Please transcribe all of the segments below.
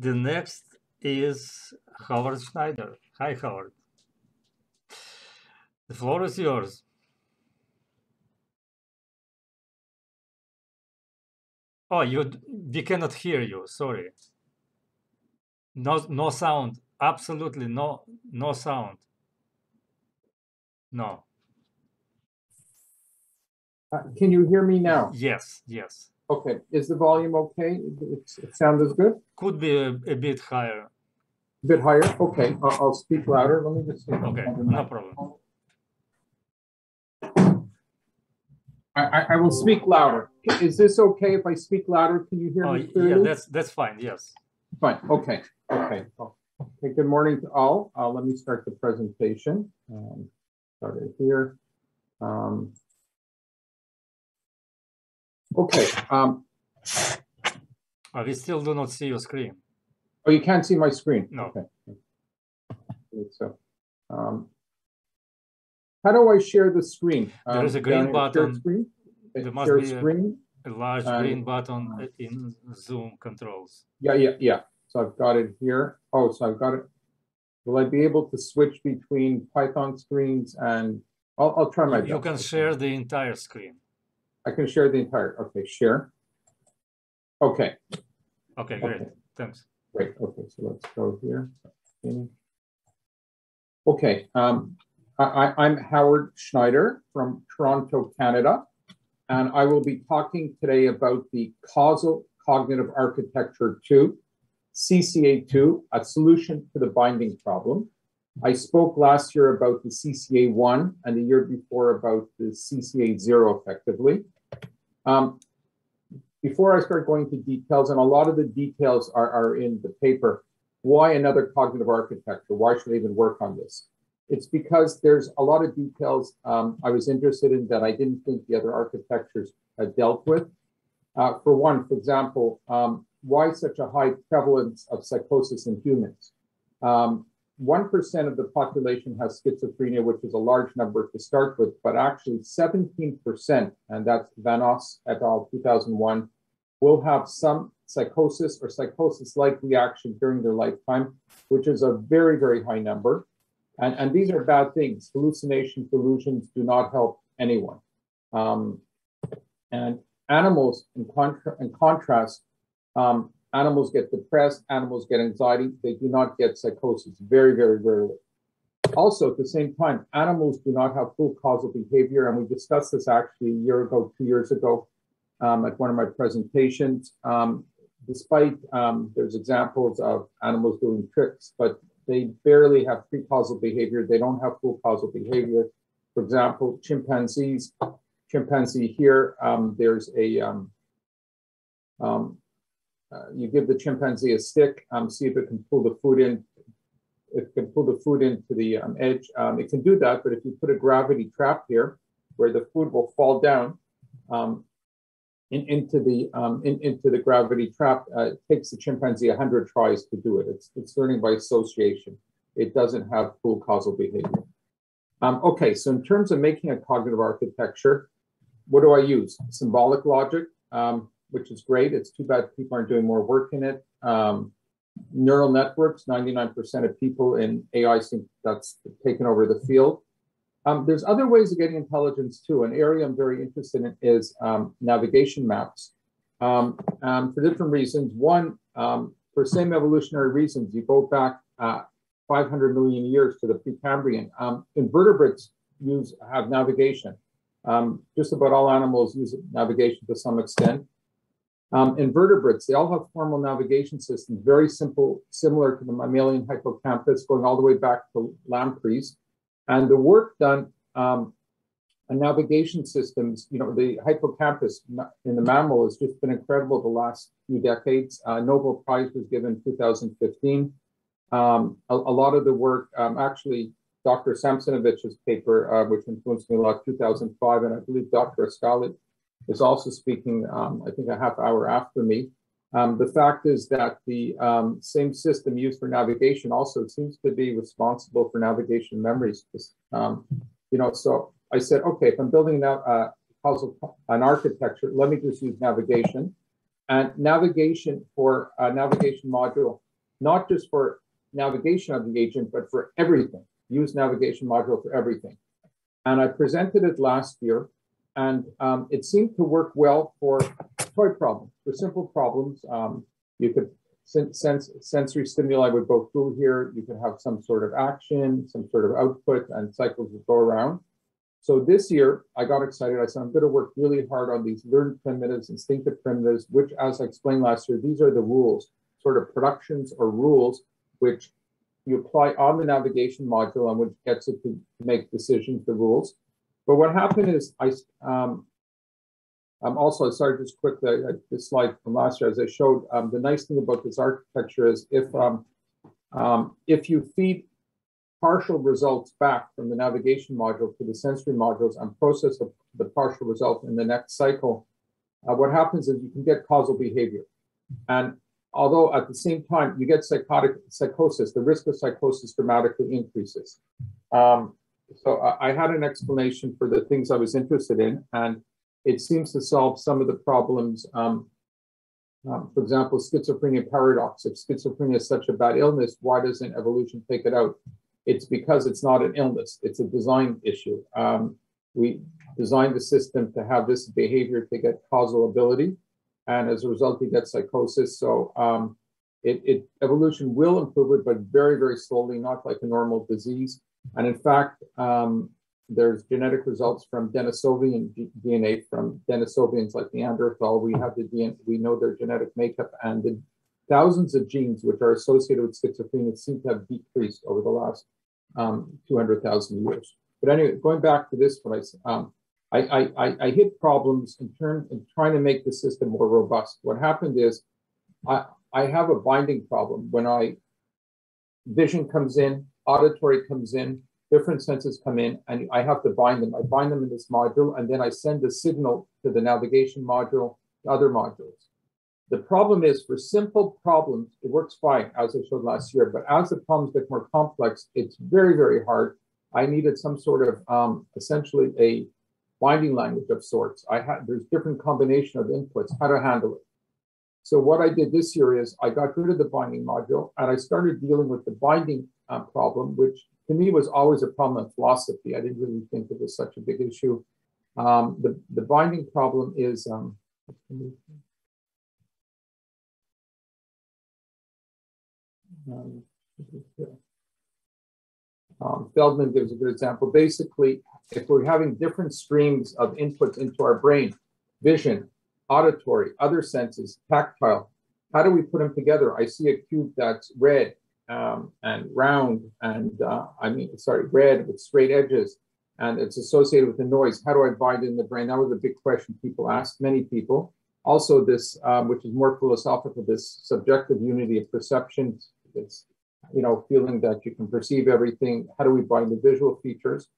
the next is Howard Schneider. Hi, Howard. The floor is yours. Oh, you we cannot hear you. Sorry. No, no sound. Absolutely no, no sound. No. Uh, can you hear me now? Yes, yes. Okay. Is the volume okay? It sounds as good? Could be a, a bit higher. A bit higher? Okay. I'll, I'll speak louder. Let me just see. Okay, no problem. I, I, will speak louder. Is this okay if I speak louder? Can you hear Oh, me yeah, that's that's fine. Yes. Fine, okay, okay. Okay, good morning to all. Uh, let me start the presentation. Um, Start it here. Um, Okay, um, Uh, we still do not see your screen. oh, you can't see my screen? No. Okay. So, um, how do I share the screen? There is Um, a green down here, share button. screen? There must Share be a- screen? A large Uh, green button in Zoom controls. Yeah, yeah, yeah. So I've got it here. Oh, so I've got it. Will I be able to switch between Python screens and I'll, I'll try my You best. you can share the entire screen. I can share the entire, okay, share. Okay, Okay, great. Okay. Thanks. great. Okay, so let's go here. Okay, um, I, I, I'm Howard Schneider from Toronto, Canada. And I will be talking today about the causal cognitive architecture two, CCA2, a solution to the binding problem. I spoke last year about the CCA1 and the year before about the CCA0 effectively. Um, before I start going to details, and a lot of the details are, are in the paper, why another cognitive architecture? Why should I even work on this? It's because there's a lot of details um, I was interested in that I didn't think the other architectures uh, dealt with. Uh, for one, for example, um, why such a high prevalence of psychosis in humans? Um, 1% of the population has schizophrenia, which is a large number to start with, but actually 17%, and that's van Os et al. 2001, will have some psychosis or psychosis like reaction during their lifetime, which is a very, very high number. And, and these are bad things. Hallucinations, delusions do not help anyone. Um, and animals, in, contra- in contrast, um, animals get depressed, animals get anxiety, they do not get psychosis, very, very rarely. Also, at the same time, animals do not have full causal behavior, and we discussed this actually a year ago, two years ago, um, at one of my presentations. Um, despite um, there's examples of animals doing tricks, but they barely have pre-causal behavior. They don't have full causal behavior. For example, chimpanzees, chimpanzee here, um, there's a um, um, uh, you give the chimpanzee a stick, um, see if it can pull the food in. It can pull the food into the um, edge. Um, it can do that, but if you put a gravity trap here, where the food will fall down um, in, into the um, in, into the gravity trap, uh, it takes the chimpanzee 100 tries to do it. It's, it's learning by association. It doesn't have full causal behavior. Um, okay, so in terms of making a cognitive architecture, what do I use? Symbolic logic. Um, which is great. It's too bad people aren't doing more work in it. Um, neural networks, 99% of people in AI think that's taken over the field. Um, there's other ways of getting intelligence too. An area I'm very interested in is um, navigation maps um, for different reasons. One, um, for same evolutionary reasons, you go back uh, 500 million years to the Precambrian. Um, invertebrates use have navigation. Um, just about all animals use navigation to some extent. Um, invertebrates, they all have formal navigation systems, very simple, similar to the mammalian hippocampus, going all the way back to lampreys. And the work done um, on navigation systems, you know, the hippocampus in the mammal has just been incredible the last few decades. Uh, Nobel Prize was given in 2015. Um, a, a, lot of the work, um, actually, Dr. Samsonovich's paper, uh, which influenced me a lot, 2005, and I believe Dr. Ascali is also speaking, um, I think, a half hour after me. Um, the fact is that the um, same system used for navigation also seems to be responsible for navigation memories. Um, you know, so I said, okay, if I'm building now uh, causal an architecture, let me just use navigation. And navigation for a navigation module not just for navigation of the agent, but for everything. Use navigation module for everything. And I presented it last year, and um, it seemed to work well for toy problems, for simple problems. Um, you could sense sensory stimuli would go through here. You could have some sort of action, some sort of output, and cycles would go around. So this year, I got excited. I said, I'm going to work really hard on these learned primitives, instinctive primitives, which, as I explained last year, these are the rules, sort of productions or rules, which you apply on the navigation module and which gets it to make decisions, the rules. But what happened is I um, um, also, sorry, just quickly, uh, this slide from last year, as I showed, um, the nice thing about this architecture is if um, um, if you feed partial results back from the navigation module to the sensory modules and process the, the partial result in the next cycle, uh, what happens is you can get causal behavior. And although at the same time you get psychotic psychosis, the risk of psychosis dramatically increases. Um, so I, I, had an explanation for the things I was interested in, and it seems to solve some of the problems. Um, um, for example, schizophrenia paradox. If schizophrenia is such a bad illness, why doesn't evolution take it out? It's because it's not an illness, it's a design issue. Um, we designed the system to have this behavior to get causal ability, and as a result, you get psychosis. So um, it, it, evolution will improve it, but very, very slowly, not like a normal disease. And in fact, um, there's genetic results from Denisovian DNA from Denisovians like Neanderthal. We have the DNA, we know their genetic makeup and the thousands of genes which are associated with schizophrenia seem to have decreased over the last um, 200,000 years. But anyway, going back to this one, um, I, I, I, hit problems in terms in trying to make the system more robust. What happened is I, I have a binding problem. When I vision comes in, auditory comes in, different senses come in, and I have to bind them. I bind them in this module, and then I send a signal to the navigation module, other modules. The problem is for simple problems, it works fine, as I showed last year. But as the problems get more complex, it's very, very hard. I needed some sort of um, essentially a binding language of sorts. I had there's different combination of inputs, how to handle it. So what I did this year is I got rid of the binding module and I started dealing with the binding uh, problem, which to me was always a problem in philosophy. I didn't really think it was such a big issue. Um, the, the binding problem is um, Um, Feldman gives a good example. Basically, if we're having different streams of inputs into our brain, vision, auditory, other senses, tactile, how do we put them together? I see a cube that's red um, and round, and uh, I mean, sorry, red with straight edges, and it's associated with the noise. How do I bind in the brain? That was a big question people asked, many people. Also, this, um, which is more philosophical, this subjective unity of perception it's, you know, feeling that you can perceive everything. How do we bind the visual features?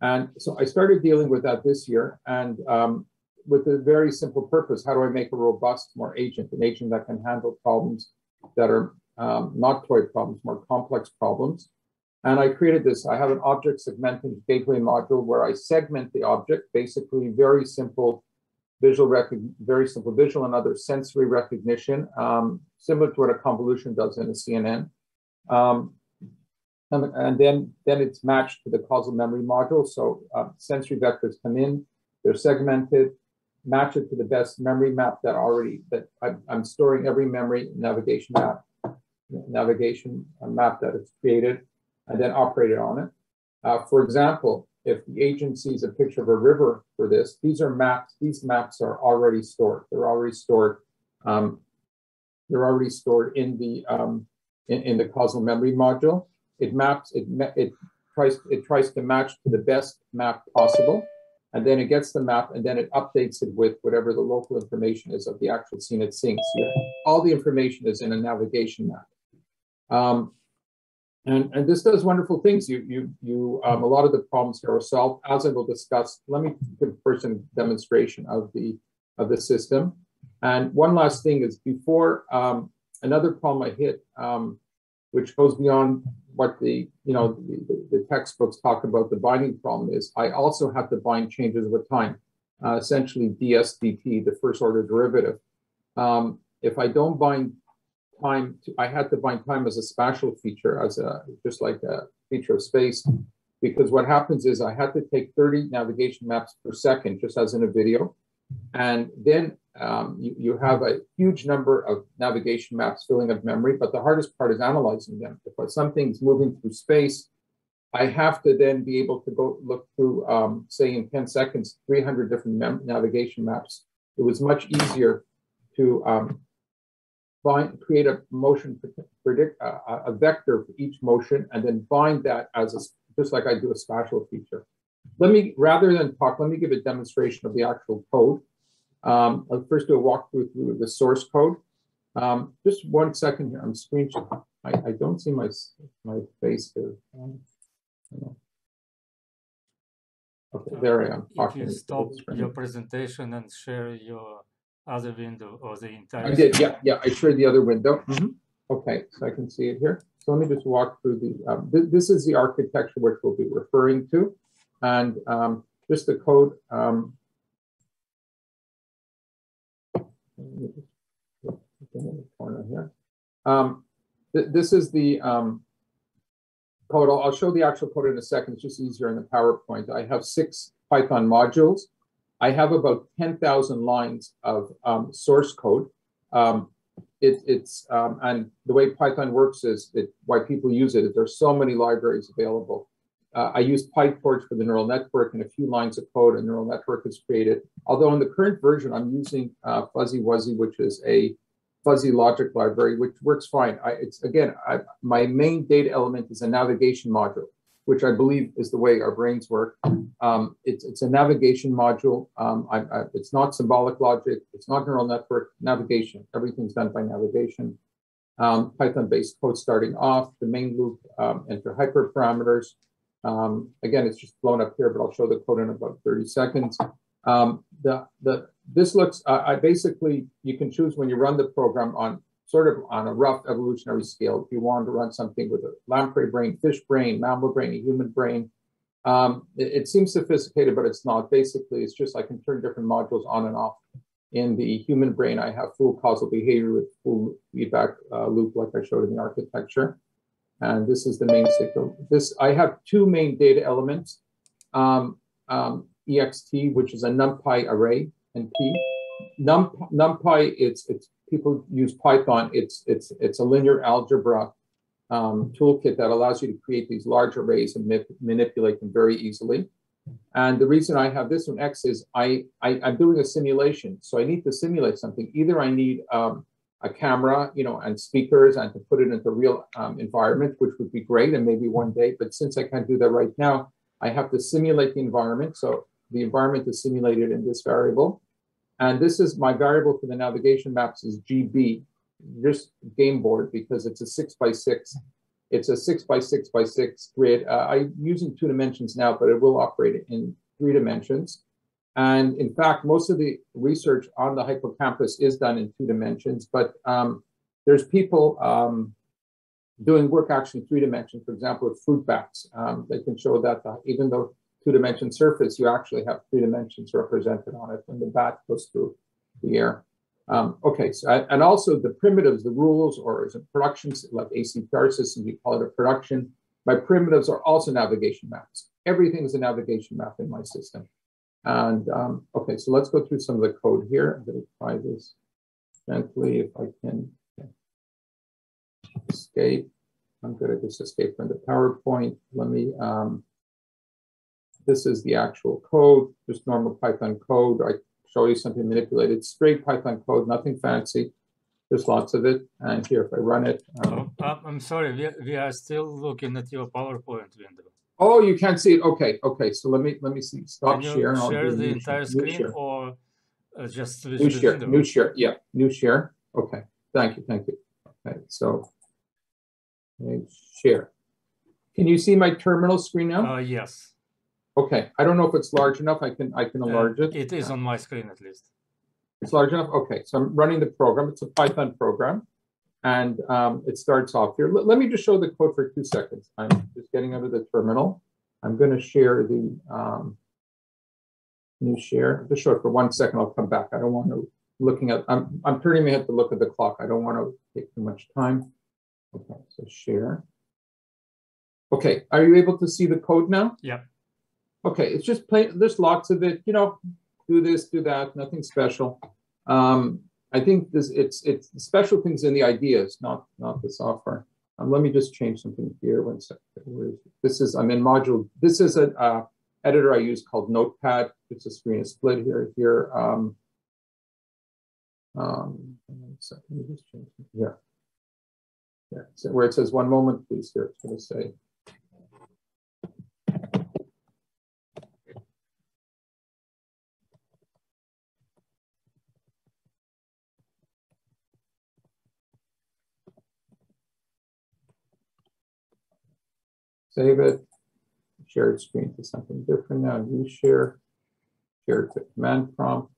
And so I started dealing with that this year and um, with a very simple purpose. How do I make a robust, more agent, an agent that can handle problems that are um, not toy problems, more complex problems? And I created this. I have an object segmenting gateway module where I segment the object, basically very simple visual recognition, very simple visual and other sensory recognition, um, similar to what a convolution does in a CNN. Um, and, and, then, then it's matched to the causal memory module. So uh, sensory vectors come in, they're segmented, match it to the best memory map that already, that I, I'm storing every memory navigation map, navigation map that is created, and then operated on it. Uh, for example, if the agent sees a picture of a river for this, these are maps. These maps are already stored. They're already stored. Um, they're already stored in the um, in, in, the causal memory module. It maps. It it tries it tries to match to the best map possible, and then it gets the map, and then it updates it with whatever the local information is of the actual scene it. Here, all the information is in a navigation map. Um, and, and this does wonderful things. You, you, you, um, a lot of the problems here are solved, as I will discuss. Let me give first a demonstration of the, of the system. And one last thing is before um, another problem I hit, um, which goes beyond what the, you know, the, the, textbooks talk about the binding problem is, I also have to bind changes with time, uh, essentially ds dt, the first order derivative. Um, if I don't bind time, to- I had to bind time as a spatial feature, as a, just like a feature of space. Because what happens is I had to take thirty navigation maps per second, just as in a video. And then um, you, you have a huge number of navigation maps filling up memory, but the hardest part is analyzing them. If something's moving through space, I have to then be able to go look through, um, say in 10 seconds, 300 different navigation maps. It was much easier to um, find, create a motion predict uh, a- a vector for each motion and then bind that as a, just like I do a spatial feature. Let me, rather than talk, let me give a demonstration of the actual code. Um, I'll first do a walkthrough through the source code. Um, just one second here, I'm screen, I, I don't see my, my face here. Um, Okay, there I am. If you stop your presentation and share your other window or the entire. I did, yeah, yeah, I shared the other window. Okay, so I can see it here. So let me just walk through the, um, thi- this is the architecture which we'll be referring to. And, um, just the code, um. let me just look in the corner here. Um, thi- this is the, um, code. I'll, I'll show the actual code in a second. It's just easier in the PowerPoint. I have six Python modules. I have about ten thousand lines of, um, source code. Um, it, it's, um, and the way Python works is it, why people use it there's so many libraries available. Uh, I use PyTorch for the neural network and a few lines of code a neural network is created. Although in the current version, I'm using uh, Fuzzy Wuzzy, which is a fuzzy logic library, which works fine. I, it's again, I, my main data element is a navigation module, which I believe is the way our brains work. Um, it's, it's a navigation module. Um, I, I, it's not symbolic logic. It's not neural network navigation. Everything's done by navigation. Um, Python-based code starting off, the main loop, um, enter hyperparameters. Um, again, it's just blown up here, but I'll show the code in about 30 seconds. Um, the, the, this looks, uh, I basically, you can choose when you run the program on sort of on a rough evolutionary scale. If you want to run something with a lamprey brain, fish brain, mammal brain, a human brain, um, it, it seems sophisticated, but it's not. Basically, it's just I can turn different modules on and off. In the human brain, I have full causal behavior with full feedback uh, loop, like I showed in the architecture. And this is the main signal. This I have two main data elements. Um, um, ext, which is a NumPy array, and p. Num, NumPy, it's it's people use Python. It's it's it's a linear algebra um, toolkit that allows you to create these large arrays and manip- manipulate them very easily. And the reason I have this one X is I, I I'm doing a simulation, so I need to simulate something. Either I need um, a camera, you know, and speakers, and to put it into real um, environment, which would be great, and maybe one day. But since I can't do that right now, I have to simulate the environment. So the environment is simulated in this variable. And this is my variable for the navigation maps is GB, just game board, because it's a six by six. It's a six by six by six grid. Uh, I'm using two dimensions now, but it will operate in three dimensions. And in fact, most of the research on the hippocampus is done in two dimensions, but um, there's people um, doing work actually three dimensions. For example, with fruit bats, um, they can show that uh, even though two-dimension surface, you actually have three dimensions represented on it when the bat goes through the air. Um, okay, so and also the primitives, the rules, or as a productions like ACT-R system, we call it a production. My primitives are also navigation maps. Everything is a navigation map in my system. And um, okay, so let's go through some of the code here. I'm to try this gently if I can escape. I'm going to just escape from the PowerPoint. Let me, um, this is the actual code, just normal Python code. I show you something manipulated, straight Python code, nothing fancy. There's lots of it. And here, if I run it. Um, Oh, uh, I'm sorry, we, we are still looking at your PowerPoint window. oh, you can't see it. Okay, okay. So let me let me see. Stop Can you share. Share the entire share. Screen or uh, just New the share, window? new share, yeah, new share. Okay, thank you, thank you. Okay, so share. Can you see my terminal screen now? Uh, yes. Okay, I don't know if it's large enough. I can I can Uh, enlarge it. It is on my screen at least. It's large enough. Okay, so I'm running the program. It's a Python program, and um, it starts off here. Let, let me just show the code for two seconds. I'm just getting out of the terminal. I'm going to share the um, new share. Just show it for one second. I'll come back. I don't want to looking at, I'm, I'm turning my head to look at the clock. I don't want to take too much time. Okay, so share. Okay, are you able to see the code now? Yeah. Okay, it's just plain, there's lots of it, you know, do this, do that, nothing special. Um, I think this, it's, it's special things in the ideas, not, not the software. Um, let me just change something here. One second. This is, I'm in module, this is an uh, editor I use called Notepad. It's a screen is split here, here. Um, um, let me just change here. Yeah, so where it says one moment, please, here, it's going to say. Save it, shared screen to something different now, new share, share to command prompt,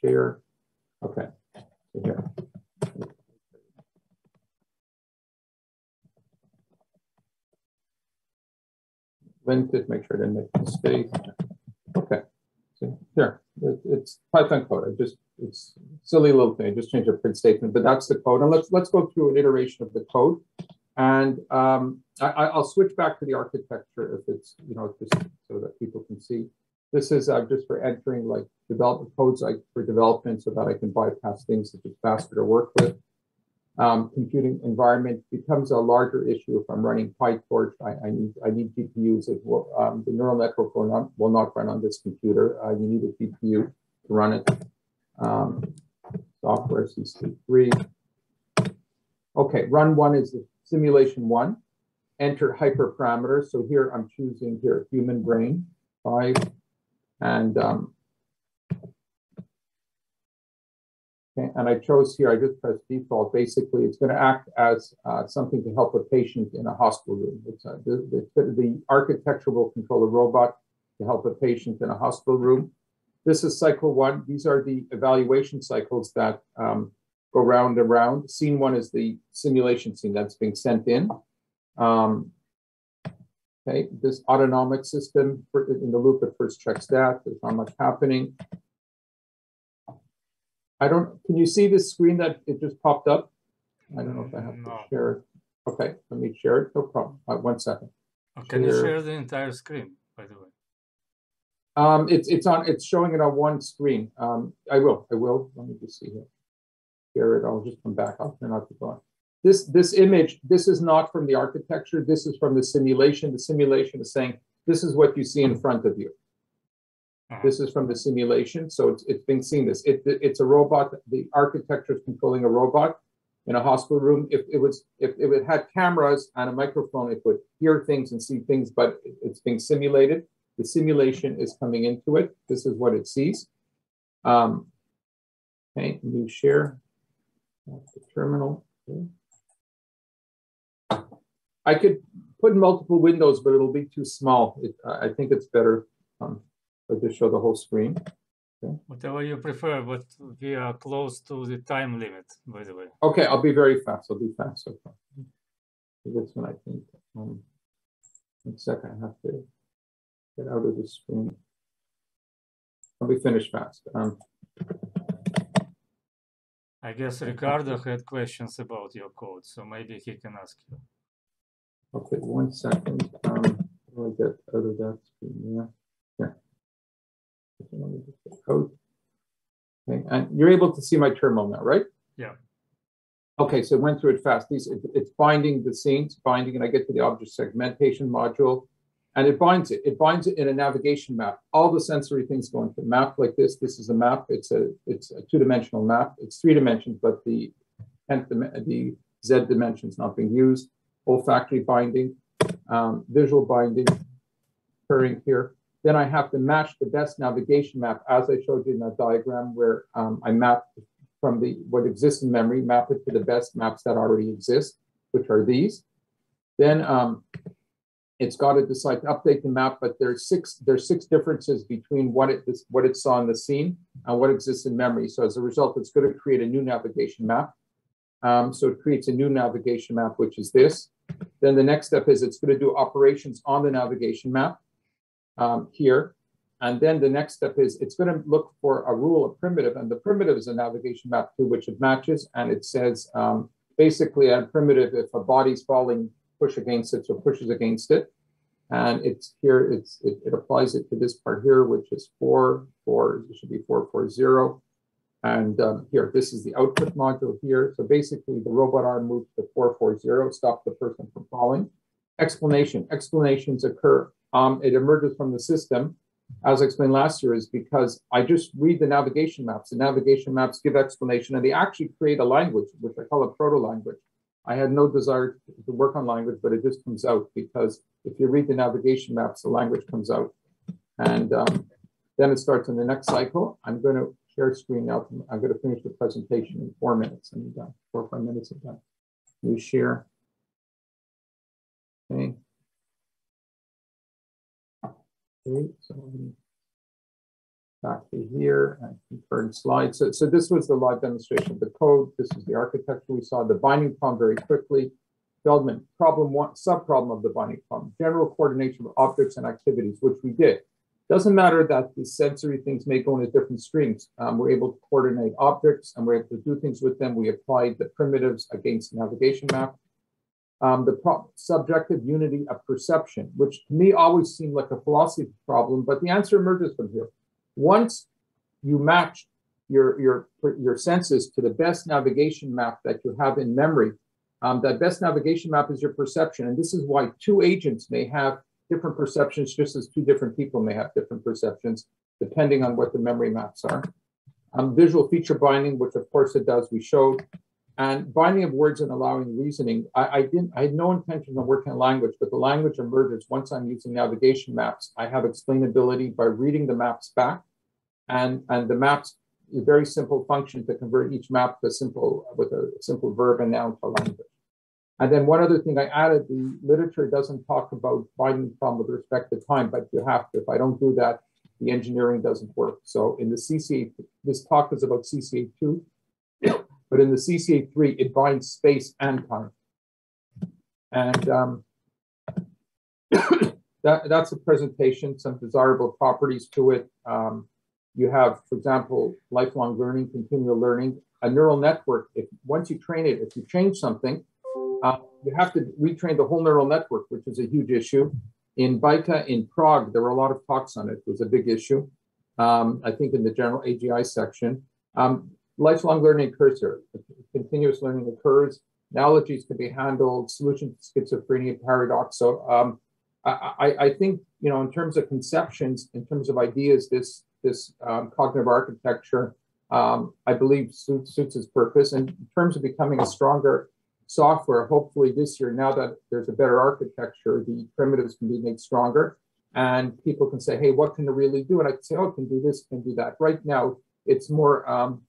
share, okay, so here. Link it, make sure I didn't make a mistake. Okay, so here, it, it's Python code. I just, it's silly little thing. I just changed a print statement, but that's the code. And let's let's go through an iteration of the code. And um, I, will switch back to the architecture if it's, you know, just so that people can see. This is uh, just for entering like development codes like for development so that I can bypass things that are faster to work with um, computing environment becomes a larger issue if I'm running PyTorch. I, I need I need GPUs. It will, um, the neural network will not will not run on this computer. Uh, you need a GPU to run it. Um, software CC3. Okay, run one is the simulation one. Enter hyperparameters. So here I'm choosing here human brain five, and um, Okay, and I chose here, I just pressed default. Basically, it's going to act as uh, something to help a patient in a hospital room. It's, uh, the, the, the, architecture will control a robot to help a patient in a hospital room. This is cycle one. These are the evaluation cycles that um, go round and round. Scene one is the simulation scene that's being sent in. Um, okay, this autonomic system in the loop at first checks that. There's not much happening. I don't, can you see this screen that it just popped up? I don't know if I have no. to share it. Okay, let me share it. No problem. Uh, one second. Oh, can share. you share the entire screen, by the way? Um, it's it's on. It's showing it on one screen. Um, I will. I will. Let me just see here. It. I'll just come back. I'll turn off the phone. This this image. This is not from the architecture. This is from the simulation. The simulation is saying this is what you see in front of you. Uh-huh. This is from the simulation, so it's, it's being seen this. It, it's a robot. The architecture is controlling a robot in a hospital room. If it was, if, if it had cameras and a microphone, it would hear things and see things, but it's being simulated. The simulation is coming into it. This is what it sees. Um, okay, new share. That's the terminal. I could put multiple windows, but it'll be too small. It, I think it's better um, just show the whole screen. Okay. Whatever you prefer, but we are close to the time limit, by the way. Okay, I'll be very fast. I'll be fast. So far. This one, I think. Um, one second, I have to get out of the screen. I'll be finished fast. Um, I guess Ricardo had questions about your code, so maybe he can ask you. Okay, one second. Um, I get out of that screen? Yeah. Code. Okay, and you're able to see my terminal now, right? Yeah. Okay, so it went through it fast. These it, it's binding the scenes, binding, and I get to the object segmentation module, and it binds it. It binds it in a navigation map. All the sensory things go into a map like this. This is a map. It's a it's a two-dimensional map. It's three dimensions, but the the z dimension is not being used. Olfactory binding, um, visual binding, occurring here. Then I have to match the best navigation map as I showed you in that diagram where um, I map from the what exists in memory, map it to the best maps that already exist, which are these. Then um, it's got to decide to update the map, but there's six there's six differences between what it what it saw in the scene and what exists in memory. So as a result, it's going to create a new navigation map. Um, so it creates a new navigation map, which is this. Then the next step is it's going to do operations on the navigation map um, here. and then the next step is it's going to look for a rule, a primitive, and the primitive is a navigation map to which it matches. And it says um, basically a primitive, if a body's falling, push against it, so pushes against it. And it's here, it's it, it applies it to this part here, which is four, four, it should be four, four, zero. And um, here, this is the output module here. So basically the robot arm moves to 440, stop the person from falling. Explanation, explanations occur. Um, it emerges from the system as I explained last year, is because I just read the navigation maps. The navigation maps give explanation and they actually create a language, which I call a proto language. I had no desire to work on language, but it just comes out because if you read the navigation maps, the language comes out. And um, then it starts in the next cycle. I'm going to share screen now. I'm going to finish the presentation in four minutes. I'm done, four or five minutes of that. You share. Okay. Okay, so back to here and confirm slide. So, so this was the live demonstration of the code. This is the architecture. We saw the binding problem very quickly. Feldman, problem one, subproblem of the binding problem, general coordination of objects and activities, which we did. Doesn't matter that the sensory things may go into different streams. Um, we're able to coordinate objects and we're able to do things with them. We applied the primitives against the navigation map um, the subjective unity of perception, which to me always seemed like a philosophy problem, but the answer emerges from here. Once you match your, your, your senses to the best navigation map that you have in memory, um, that best navigation map is your perception. And this is why two agents may have different perceptions, just as two different people may have different perceptions, depending on what the memory maps are. Um, visual feature binding, which of course it does, we showed. And binding of words and allowing reasoning, I, I, didn't, I had no intention of working on language, but the language emerges once I'm using navigation maps. I have explainability by reading the maps back, and and the maps a very simple function to convert each map to simple with a simple verb and noun to language. And then one other thing I added, the literature doesn't talk about binding problem with respect to time, but you have to. If I don't do that, the engineering doesn't work. So in the CCA, this talk is about CCA two. But in the CCA3, it binds space and time. And um, that, that's a presentation, some desirable properties to it. Um, you have, for example, lifelong learning, continual learning, a neural network. If once you train it, if you change something, uh, you have to retrain the whole neural network, which is a huge issue. In BICA in Prague, there were a lot of talks on it. It was a big issue. Um, I think in the general AGI section. Um, lifelong learning occurs here. Continuous learning occurs. Analogies can be handled. Solution to schizophrenia paradox. So um, I, I, think you know in terms of conceptions, in terms of ideas, this this um, cognitive architecture, um, I believe suits, suits its purpose. And in terms of becoming a stronger software, hopefully this year, now that there's a better architecture, the primitives can be made stronger, and people can say, hey, what can it really do? And I can say, oh, it can do this, can do that. Right now, it's more um,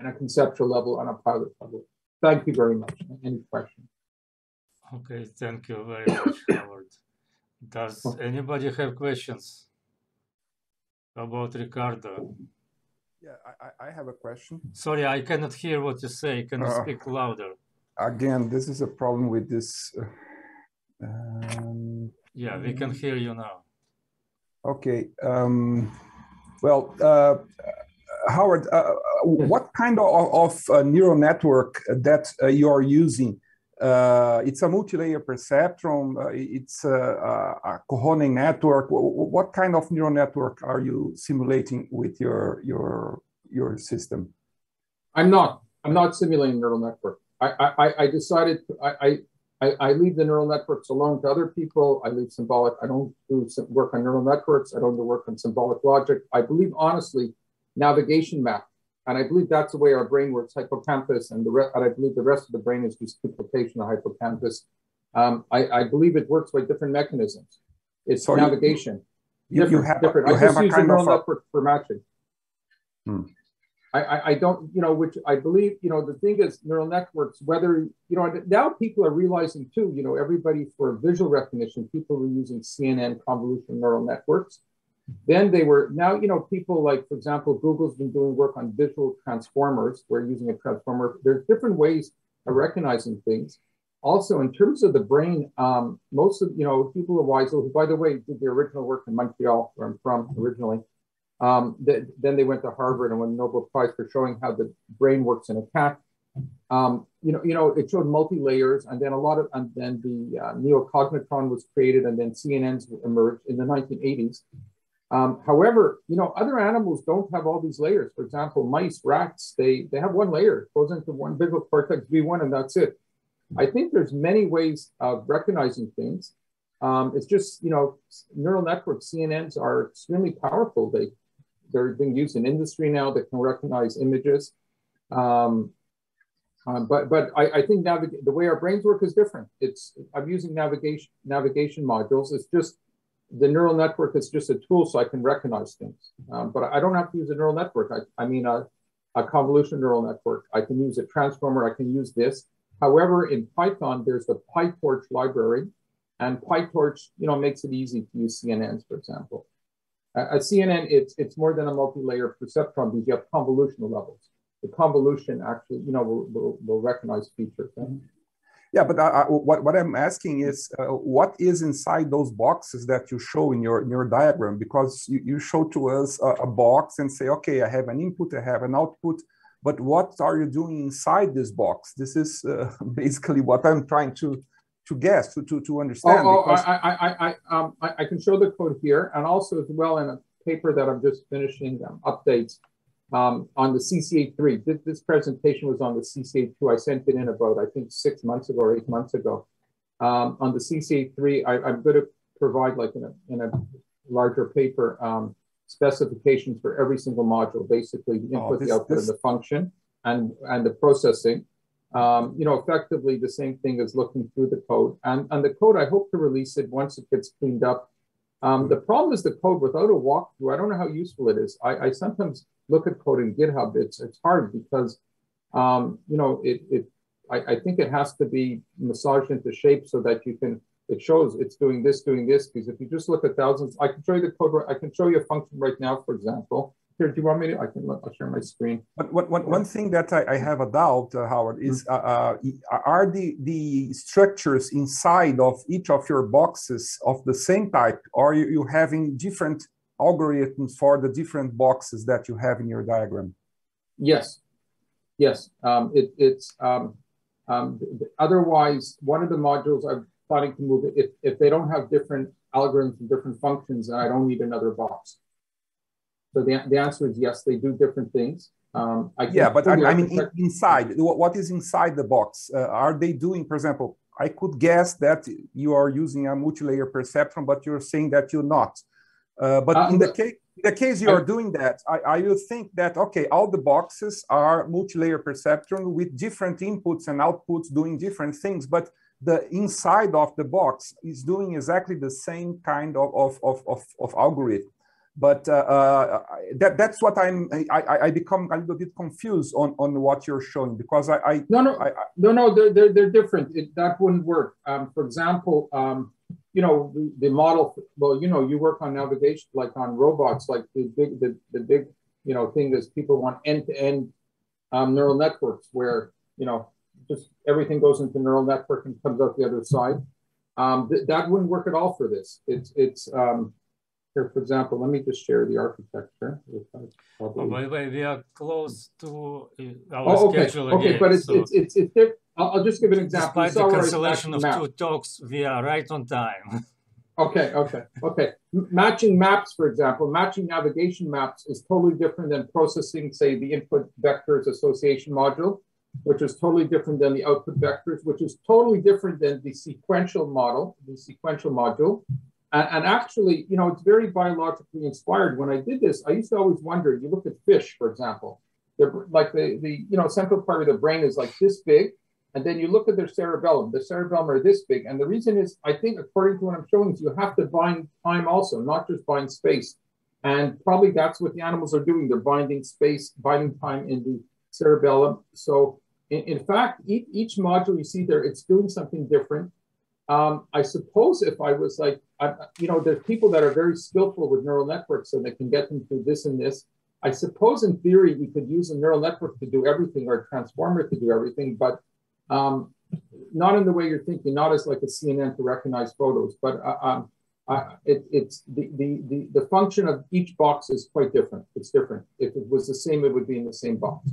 on a conceptual level, on a pilot level. Thank you very much. Any questions? Okay, thank you very much, Howard. Does anybody have questions about Ricardo? Yeah, I, I have a question. Sorry, I cannot hear what you say. Can you uh, speak louder? Again, this is a problem with this. Uh, um, yeah, we can hear you now. Okay. Um, well, uh, Howard, uh, uh what kind of, of uh, neural network that uh, you are using? Uh, it's a multi-layer perceptron. Uh, it's a, a, cohorting network. What kind of neural network are you simulating with your your your system? I'm not. I'm not simulating neural network. I I, I decided to, I, I I leave the neural networks alone to other people. I leave symbolic. I don't do work on neural networks. I don't do work on symbolic logic. I believe honestly navigation map. And I believe that's the way our brain works, hippocampus, and the re- and I believe the rest of the brain is just duplication of hippocampus. Um, I, I, believe it works by different mechanisms. It's so navigation. You, you have, different. You I just use a neural network for matching. Hmm. I, I, I, don't, you know, which I believe, you know, the thing is neural networks, whether, you know, now people are realizing too, you know, everybody for visual recognition, people are using CNN convolutional neural networks. Then they were now, you know, people like, for example, Google's been doing work on visual transformers. We're using a transformer. There's different ways of recognizing things. also, in terms of the brain, um, most of you know Hubel and Wiesel. Who, by the way, did the original work in Montreal, where I'm from originally. Um, th- then they went to Harvard and won the Nobel Prize for showing how the brain works in a cat. Um, you know, you know, it showed multi layers, and then a lot of, and then the uh, neocognitron was created, and then CNNs emerged in the 1980s. Um, however, you know, other animals don't have all these layers. For example, mice, rats, they they have one layer, it goes into one visual cortex V1, and that's it. I think there's many ways of recognizing things. Um, it's just, you know, neural networks, CNNs are extremely powerful. They, they're being used in industry now that can recognize images. Um, um, but but I, I think the way our brains work is different. It's I'm using navigation navigation modules. It's just the neural network is just a tool so I can recognize things. Um, but I don't have to use a neural network. I, I mean a, a convolution neural network. I can use a transformer. I can use this. However, in Python, there's the PyTorch library, and PyTorch, you know, makes it easy to use CNNs, for example. a CNN, it's it's more than a multi-layer perceptron because you have convolutional levels. The convolution actually, you know, will, will, will recognize features. Yeah, but I, I, what, what I'm asking is, uh, what is inside those boxes that you show in your in your diagram? Because you, you show to us a, a box and say, okay, I have an input, I have an output, but what are you doing inside this box? This is uh, basically what I'm trying to to guess to to, to understand. Oh, oh I, I, I, um, I, I can show the code here, and also as well in a paper that I'm just finishing um, updates um, on the CCA3. This, this, presentation was on the CCA2. I sent it in about I think six months ago or eight months ago. Um, on the CCA3, I, am going to provide like in a in a larger paper um, specifications for every single module, basically the oh, input, oh, this, the output, this... and the function, and and the processing. Um, you know, effectively the same thing as looking through the code. And, and the code, I hope to release it once it gets cleaned up. Um, the problem is the code without a walkthrough. I don't know how useful it is. I, I sometimes look at code in GitHub. It's it's hard because, um, you know, it it I, I think it has to be massaged into shape so that you can it shows it's doing this, doing this. Because if you just look at thousands, I can show you the code. I can show you a function right now, for example. Here, do you want me to? I can. I'll share my screen. But one, one, one thing that I, I have a doubt, uh, Howard, is uh, uh, are the the structures inside of each of your boxes of the same type, or are you, you having different algorithms for the different boxes that you have in your diagram? Yes, yes. Um, it, it's um, um, otherwise one of the modules I'm planning to move it if, if they don't have different algorithms and different functions, then I don't need another box. So the, the answer is yes, they do different things. Um, I yeah, but I, I mean, in, inside, what is inside the box? Uh, are they doing, for example, I could guess that you are using a multi-layer perceptron, but you're saying that you're not. Uh, but uh, in the case in the case you are doing that, I, I will think that okay, all the boxes are multi-layer perceptron with different inputs and outputs doing different things, but the inside of the box is doing exactly the same kind of, of, of, of, of algorithm. But uh, uh, that, that's what I'm, I, I become a little bit confused on, on what you're showing because I, I no, no, I, no, no, they're, they're, they're different. It, that wouldn't work. Um, for example, um, you know, the, the, model, well, you know, you work on navigation, like on robots, like the big, the, the big, you know, thing is people want end-to-end um, neural networks where, you know, just everything goes into neural network and comes out the other side. Um, th that wouldn't work at all for this. It's it's um, here, for example, let me just share the architecture. Oh, by the way, we are close to uh, our oh, okay. schedule okay, again. but it's, so it's, it's, it's, it's, I'll, I'll just give an example. Despite the cancellation of map. two talks, we are right on time. okay, okay, okay. M matching maps, for example, matching navigation maps is totally different than processing, say, the input vectors association module which is totally different than the output vectors, which is totally different than the sequential model, the sequential module. And, and, actually, you know, it's very biologically inspired. When I did this, I used to always wonder, you look at fish, for example, they're like the, the, you know, central part of the brain is like this big. And then you look at their cerebellum, the cerebellum are this big. And the reason is, I think, according to what I'm showing, is you have to bind time also, not just bind space. And probably that's what the animals are doing. They're binding space, binding time in the cerebellum. So in, in fact, each, each, module you see there, it's doing something different. Um, I suppose if I was like, I, you know, there's people that are very skillful with neural networks and they can get them through this and this. I suppose in theory, you could use a neural network to do everything or a transformer to do everything. But, um, not in the way you're thinking, not as like a CNN to recognize photos, but uh, um, uh, it, it's the, the, the, the function of each box is quite different. It's different. If it was the same, it would be in the same box.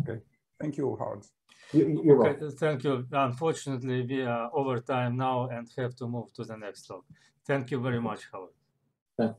Okay. Thank you, Howard. You, you're Okay, welcome. thank you. Unfortunately, we are over time now and have to move to the next talk. Thank you very much, Howard.